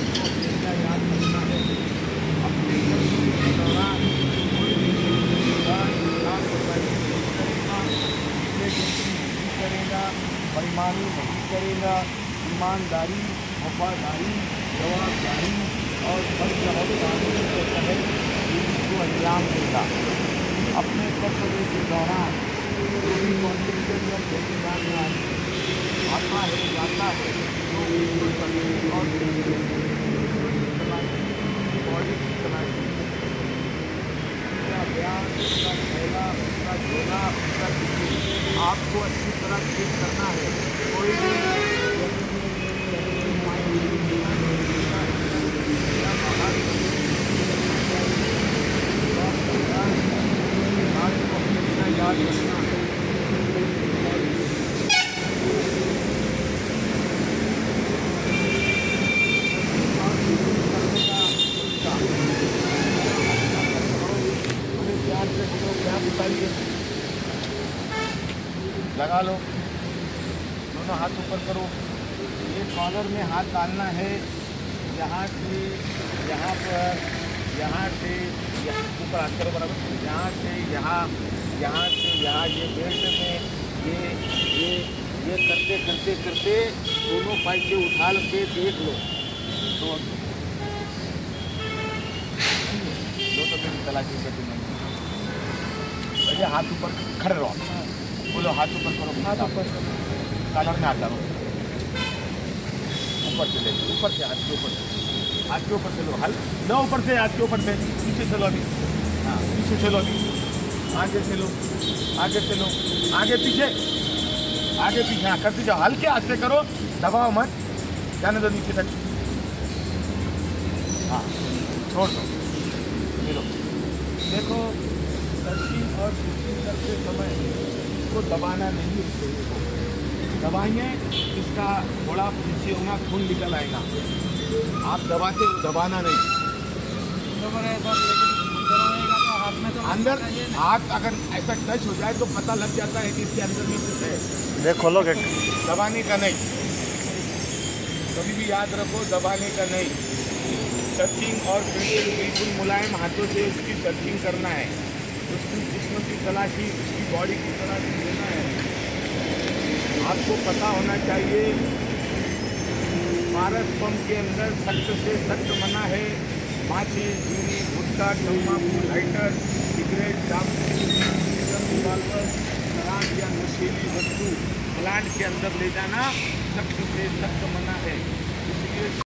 आपको हमेशा याद रखना है अपने कर्तव्य के दौरान कोई करेगा नहीं करेगा बेईमानी नहीं करेगा ईमानदारी, वफादारी, जवाबदारी और कानून के तहत को अंजाम देगा। अपने कर्तव्य के दौरान भी कॉन्ट्रीब्यूशन या आता है जाता है तो बॉडी की तलाशी उसका बयान उसका फैला उसका झोला उसका आपको अच्छी तरह ठीक करना है। कोई भी आपको हमेशा याद रखना है हमें प्यार से बोलो क्या बताइए लगा लो दोनों हाथ ऊपर करो ये कॉलर में हाथ डालना है यहाँ से यहाँ पर यहाँ से यहाँ ऊपर हाथ करो बराबर यहाँ से यहाँ यहाँ से यहाँ ये बेल्ट में ये ये ये करते करते करते दोनों पैसे उठा के देख लो तो दो तो तलाशी करती नहीं भैया हाथ ऊपर खड़े रहो। बोलो हाथ ऊपर करो हाथ ऊपर कलर में आता रहो ऊपर से ले ऊपर से हाथ के ऊपर से हाथ के ऊपर चलो हल। न ऊपर से हाथ के ऊपर से पीछे चलो अभी। हाँ पीछे चलो अभी। आगे चलो आगे चलो आगे पीछे। आगे पीछे हाँ करते जाओ। हल्के हाथ से करो दबाओ मत। जाने दो नीचे तक। हाँ छोड़ दो। देखो सर्चिंग और स्विचिंग करते समय इसको दबाना नहीं है शरीर को दबाएँगे इसका थोड़ा पीछे होगा खून निकल आएगा। आप दबाते हो दबाना नहीं तो हाथ में तो अंदर हाथ अगर ऐसा टच हो जाए तो पता लग जाता है कि इसके अंदर में कुछ है। देख खोलो गेट। दबाने का नहीं। कभी भी याद रखो दबाने का नहीं। टचिंग और फ़िल्टर बिल्कुल मुलायम हाथों से उसकी टचिंग करना है। की तलाशी उसकी बॉडी की तलाशी लेना है। आपको पता होना चाहिए, भारत पंप के अंदर सख्त से सख्त मना है। माचिस बीड़ी गुटखा तम्बाकू लाइटर सिगरेट चाकू रिवॉल्वर शराब या नशीली वस्तु प्लांट के अंदर ले जाना सख्त से सख्त मना है।